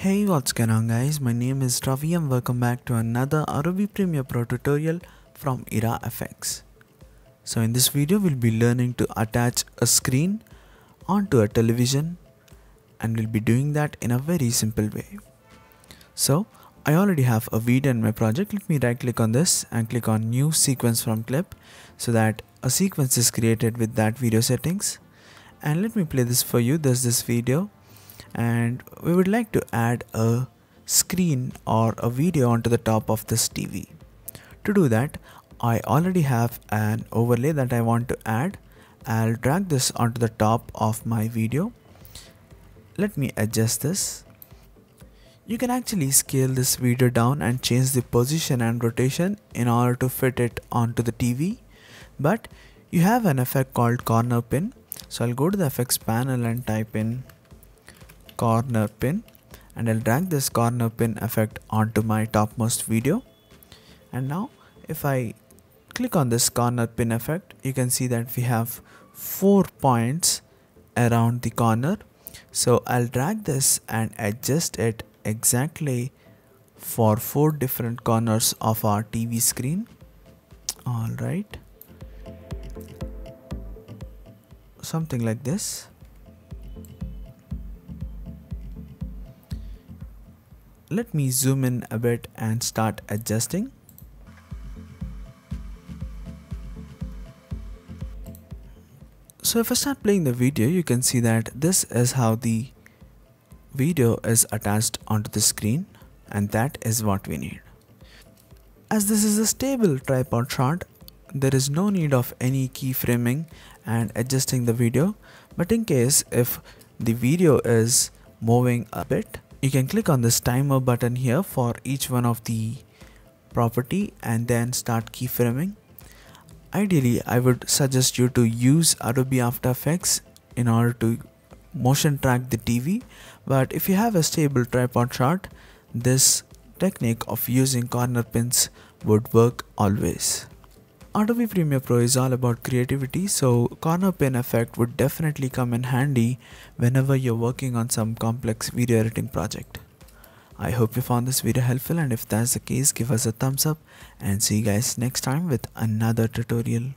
Hey what's going on guys? My name is Ravi and welcome back to another Adobe Premiere Pro tutorial from iraFX. So in this video we'll be learning to attach a screen onto a television and we'll be doing that in a very simple way. So I already have a video in my project. Let me right click on this and click on new sequence from clip so that a sequence is created with that video settings. And let me play this for you. There's this video and we would like to add a screen or a video onto the top of this TV. To do that, I already have an overlay that I want to add. I'll drag this onto the top of my video. Let me adjust this. You can actually scale this video down and change the position and rotation in order to fit it onto the TV. But you have an effect called corner pin. So I'll go to the effects panel and type in corner pin and I'll drag this corner pin effect onto my topmost video. And now if I click on this corner pin effect you can see that we have four points around the corner. So I'll drag this and adjust it exactly for four different corners of our TV screen. Alright something like this let me zoom in a bit and start adjusting. So if I start playing the video, you can see that this is how the video is attached onto the screen and that is what we need. As this is a stable tripod shot, there is no need of any keyframing and adjusting the video but in case if the video is moving a bit you can click on this timer button here for each one of the property and then start keyframing. Ideally i would suggest you to use adobe after effects in order to motion track the tv but if you have a stable tripod shot this technique of using corner pins would work always Adobe Premiere Pro is all about creativity so corner pin effect would definitely come in handy whenever you're working on some complex video editing project. I hope you found this video helpful and if that's the case give us a thumbs up and see you guys next time with another tutorial.